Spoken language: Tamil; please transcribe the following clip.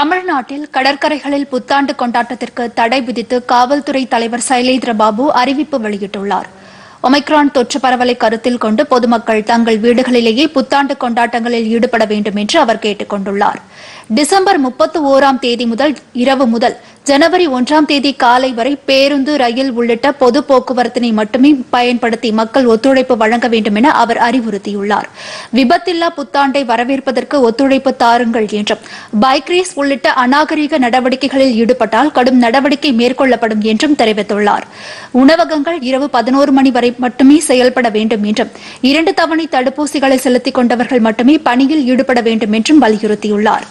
தமிழ்நாட்டில் கடற்கரைகளில் புத்தாண்டு கொண்டாட்டத்திற்கு தடை விதித்து காவல்துறை தலைவர் சைலேந்திர பாபு அறிவிப்பு வெளியிட்டுள்ளார். ஒமைக்ரான் தொற்று பரவலை கருத்தில் கொண்டு பொதுமக்கள் தங்கள் வீடுகளிலேயே புத்தாண்டு கொண்டாட்டங்களில் ஈடுபட வேண்டும் என்று அவர் கேட்டுக் கொண்டுள்ளார். டிசம்பர் முப்பத்து ஓராம் தேதி முதல் இரவு முதல் ஜனவரி ஒன்றாம் தேதி காலை வரை பேருந்து ரயில் உள்ளிட்ட பொது போக்குவரத்தினை மட்டுமே பயன்படுத்தி மக்கள் ஒத்துழைப்பு வழங்க வேண்டும் என அவர் அறிவுறுத்தியுள்ளார். விபத்தில்லா புத்தாண்டை வரவேற்பதற்கு ஒத்துழைப்பு தாருங்கள் என்றும். பைக் ரேஸ் உள்ளிட்ட அநாகரிக நடவடிக்கைகளில் ஈடுபட்டால் கடும் நடவடிக்கை மேற்கொள்ளப்படும் என்றும் தெரிவித்துள்ளார். உணவகங்கள் இரவு பதினோரு மணி வரை மட்டுமே செயல்பட வேண்டும் என்றும் இரண்டு தவணை தடுப்பூசிகளை செலுத்திக் கொண்டவர்கள் மட்டுமே பணியில் ஈடுபட வேண்டும் என்றும் வலியுறுத்தியுள்ளார்.